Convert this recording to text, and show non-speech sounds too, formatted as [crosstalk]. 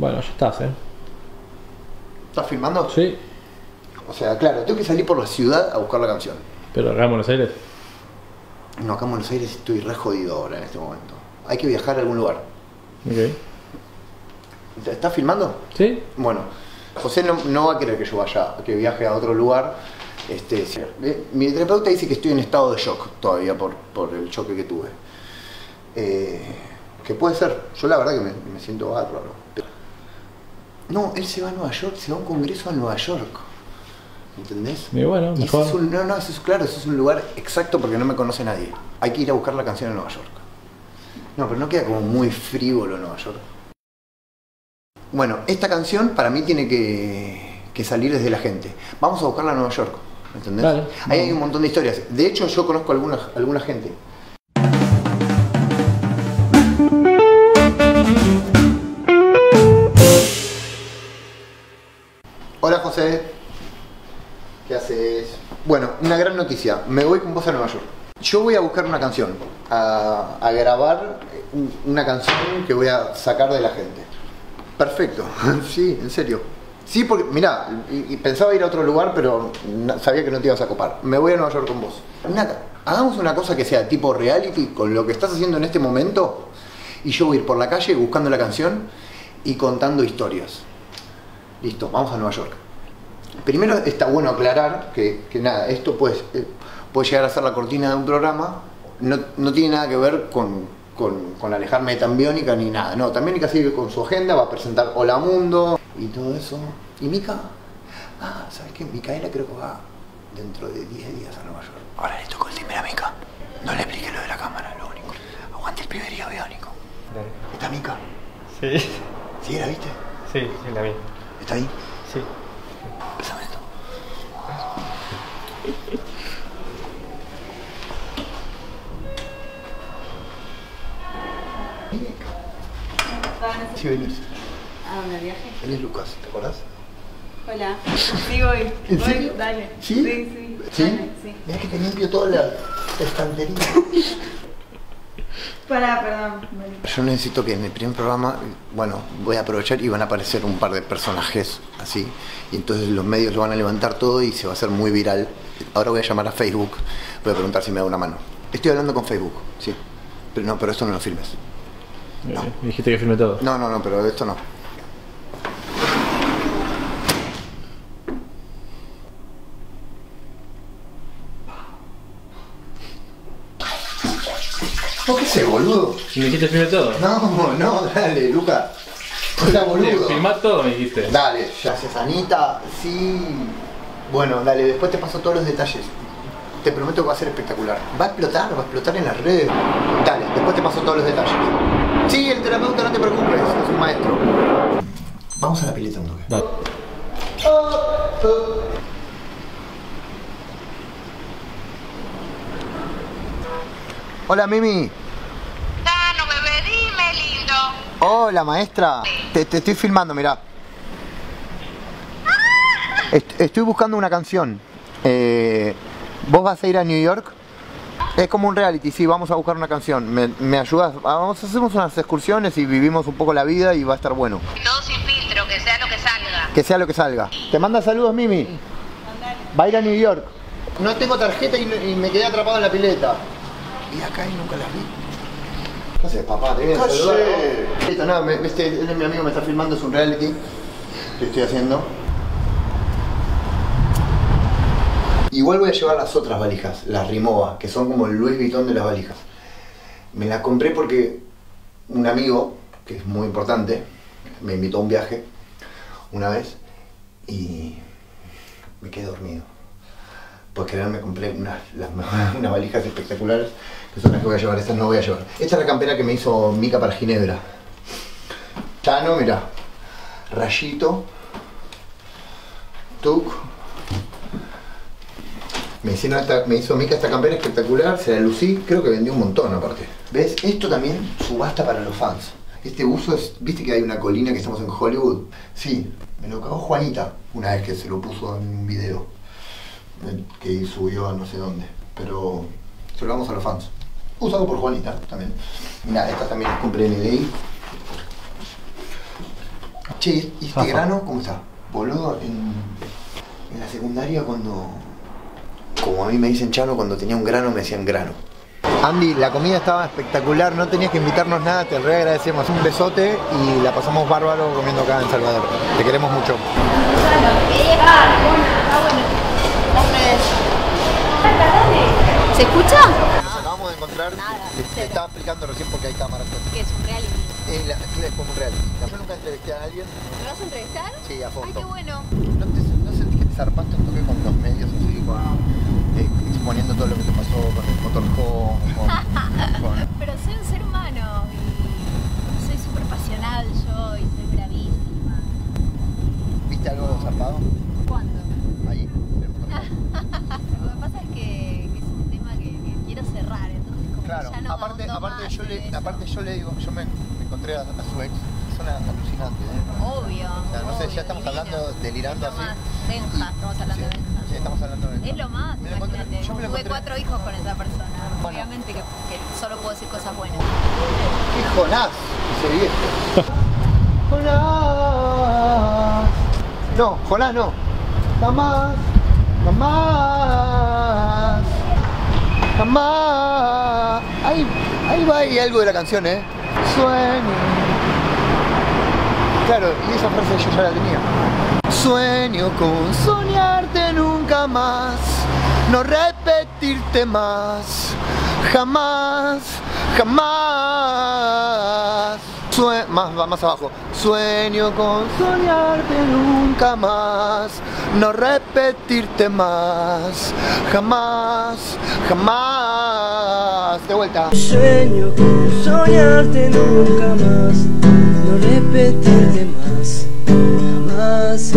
Bueno, ya estás, ¿eh? ¿Estás filmando? Sí, O sea, claro, tengo que salir por la ciudad a buscar la canción. pero acá en Buenos Aires. No, acá en Buenos Aires estoy re jodido ahora en este momento. Hay que viajar a algún lugar. Ok. ¿Estás filmando? ¿Sí? Bueno, José no, no va a querer que yo vaya, que viaje a otro lugar. Este. Eh, mi terapeuta dice que estoy en estado de shock todavía por, por el choque que tuve. Eh, que puede ser. Yo la verdad que me, me siento bárbaro. No, él se va a Nueva York, se va a un congreso a Nueva York. ¿Entendés? Y bueno, Y mejor. es un- no, no, eso es claro, eso es un lugar exacto porque no me conoce nadie. Hay que ir a buscar la canción en Nueva York. No, pero no queda como muy frívolo Nueva York. Bueno, esta canción para mí tiene que, que salir desde la gente. Vamos a buscarla a Nueva York. ¿Entendés? Ahí hay un montón de historias. De hecho, yo conozco alguna, alguna gente. José. ¿Qué haces? Bueno, una gran noticia. Me voy con vos a Nueva York. Yo voy a buscar una canción, a, grabar un- una canción que voy a sacar de la gente. Perfecto, [laughs] sí, en serio. Sí, porque, mirá, pensaba ir a otro lugar, pero sabía que no te ibas a copar. Me voy a Nueva York con vos. Nada, hagamos una cosa que sea tipo reality con lo que estás haciendo en este momento y yo voy a ir por la calle buscando la canción y contando historias. Listo, vamos a Nueva York. Primero está bueno aclarar que, que nada, esto puede, eh, puede llegar a ser la cortina de un programa, no, no tiene nada que ver con, con- con alejarme de Tambiónica ni nada. No, Tambiónica sigue con su agenda, va a presentar Hola Mundo y todo eso. ¿Y Mica? Ah, ¿sabes qué? Micaela creo que va dentro de 10 días a Nueva York. Ahora le toco el timbre a Mica. No le expliqué lo de la cámara, lo único. Aguante el piberío biónico. ¿Está Mica? Sí, ¿Sí la viste? sí, sí, la vi. ¿Está ahí? Sí. Sí, venís. ¿A dónde viaje? Venís Lucas, ¿te acordás? Hola. Sí, voy. ¿En Voy, serio? Dale. ¿Sí? Sí, sí. ¿Sí? Dale, sí. Mirá que te limpio toda la estantería. Pará, perdón. Vale. Yo necesito que en el primer programa, bueno, voy a aprovechar y van a aparecer un par de personajes así. Y entonces los medios lo van a levantar todo y se va a hacer muy viral. Ahora voy a llamar a Facebook, voy a preguntar si me da una mano. Estoy hablando con Facebook, sí. Pero no, pero esto no lo filmes. Eh, me dijiste que filme todo. No, no, no, pero esto no. ¿Por qué sé, boludo? ¿Me dijiste filme todo? No, no, dale, Luca. Hola, boludo. Filmá todo, me dijiste. Dale, gracias Anita. Sí. Bueno, dale, después te paso todos los detalles. Te prometo que va a ser espectacular. Va a explotar, va a explotar en las redes. Dale, después te paso todos los detalles. Sí, el terapeuta, no te preocupes, es un maestro. Vamos a la pileta un toque. Dale. Hola, Mimi. Dano, bebé, dime, lindo. Hola, maestra. Te, te estoy filmando, mirá. Est- estoy buscando una canción. Eh, ¿Vos vas a ir a New York? Es como un reality, sí, vamos a buscar una canción. ¿Me, me ayudas? Vamos, hacemos unas excursiones y vivimos un poco la vida y va a estar bueno. Todo sin filtro, que sea lo que salga. Que sea lo que salga. Te manda saludos, Mimi. Va a ir a New York. No tengo tarjeta y, y me quedé atrapado en la pileta. Y acá y nunca la vi. ¿Qué haces, papá? Te viene a saludar. Nada, me- este, él es mi amigo, me está filmando, es un reality que estoy haciendo. Igual voy a llevar las otras valijas, las Rimowa, que son como el Louis Vuitton de las valijas. Me las compré porque un amigo, que es muy importante, me invitó a un viaje una vez y me quedé dormido. Creer, me compré unas, [laughs] unas valijas espectaculares, que son las que voy a llevar, estas no voy a llevar. Esta es la campera que me hizo Mica para Ginebra. Chano, mira, rayito, tuk. Me, hicieron esta- me hizo Mica esta campera espectacular, se la lucí, creo que vendió un montón aparte. ¿Ves? Esto también subasta para los fans. Este buzo es, viste que hay una colina que estamos en Hollywood. Sí, me lo cagó Juanita una vez que se lo puso en un video eh, que subió a no sé dónde. Pero se lo damos a los fans. Usado por Juanita también. Mira, esta también compré en eBay. Che, ¿y este Ajá. grano cómo está? Boludo, en, en la secundaria cuando... Como a mí me dicen chano, cuando tenía un grano me decían grano. Andy, la comida estaba espectacular, no tenías que invitarnos nada, te re agradecemos. Un besote y la pasamos bárbaro comiendo acá en Salvador. Te queremos mucho. ¿Se escucha? Acabamos de encontrar, te, te estaba explicando recién porque hay cámaras. Que es un reality. La, es como un reality. Yo nunca entrevisté a alguien, ¿Me vas a entrevistar? sí, a Ay, fondo. qué bueno. ¿No, te, ¿No sentís que te zarpaste un toque con los medios así, con, eh, exponiendo todo lo que te pasó con el motorhome, con, con- [laughs] Pero soy un ser humano y soy súper pasional yo y soy bravísima. ¿Viste algo zarpado? ¿Cuándo? Ahí. [laughs] Lo que pasa es que, que es un tema que, que quiero cerrar, entonces como Claro, ya no aparte, aparte, yo le, eso. aparte yo le digo, yo me, me encontré a, a su ex, es una alucinante, ¿eh? Obvio. O sea, no sé, obvio, ya estamos divina. hablando, delirando Es lo así. más. Benja, estamos hablando Sí, de Benja. Sí, estamos hablando de Es lo más, Me lo encontré- imagínate. yo me lo Tuve encontré- cuatro hijos con esa persona. Bueno. Obviamente que, que solo puedo decir cosas buenas. ¡Qué Jonás! Ese viejo. Jonás. No, Jonás no. Jamás, jamás, jamás. Ahí, ahí va ahí algo de la canción, ¿eh? Sueño. Claro, y esa frase yo ya la tenía. Sueño con soñarte nunca más, no repetirte más, jamás, jamás. Sue- más, va más abajo. Sueño con soñarte nunca más, no repetirte más, jamás, jamás. De vuelta. Sueño con soñarte nunca más, no repetirte más, jamás.